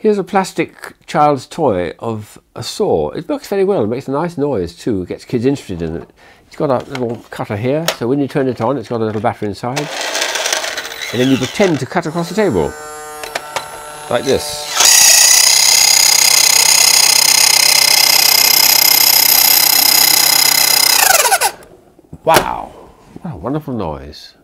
Here's a plastic child's toy of a saw. It works very well. It makes a nice noise too. It gets kids interested in it. It's got a little cutter here, so when you turn it on, it's got a little battery inside. And then you pretend to cut across the table. Like this. Wow, what a wonderful noise.